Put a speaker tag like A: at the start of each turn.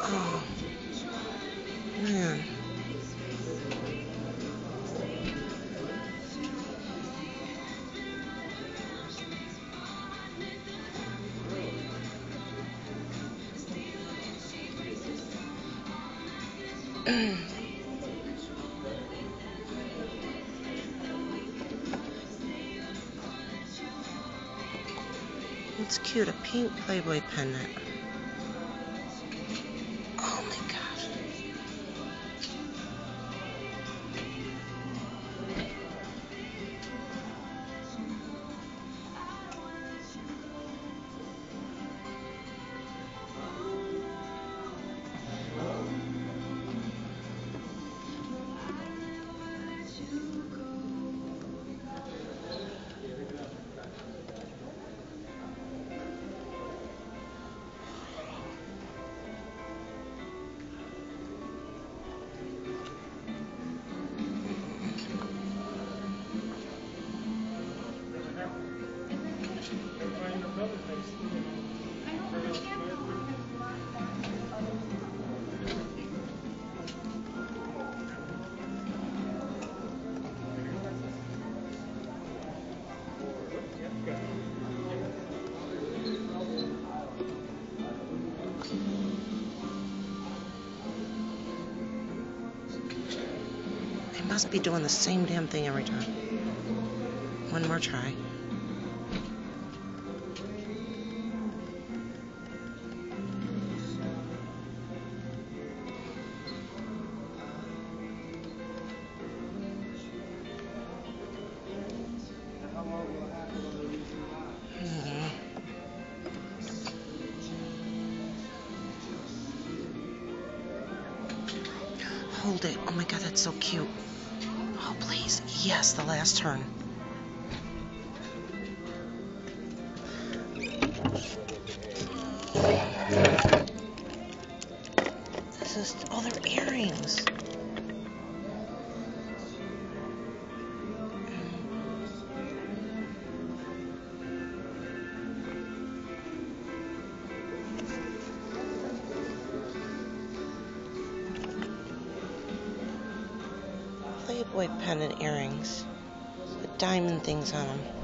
A: Oh. Man. It's cute, a pink Playboy pendant. They must be doing the same damn thing every time. One more try. Hold it. Oh my god, that's so cute. Oh, please. Yes, the last turn. This is. Oh, they're earrings. Playboy pendant earrings with diamond things on them.